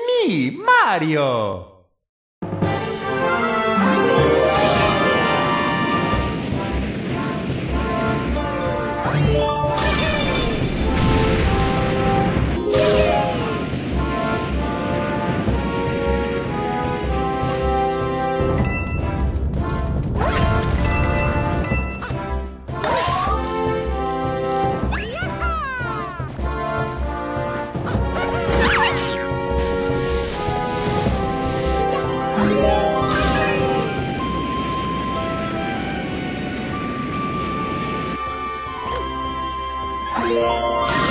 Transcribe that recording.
mí, Mario. Yeah. Oh.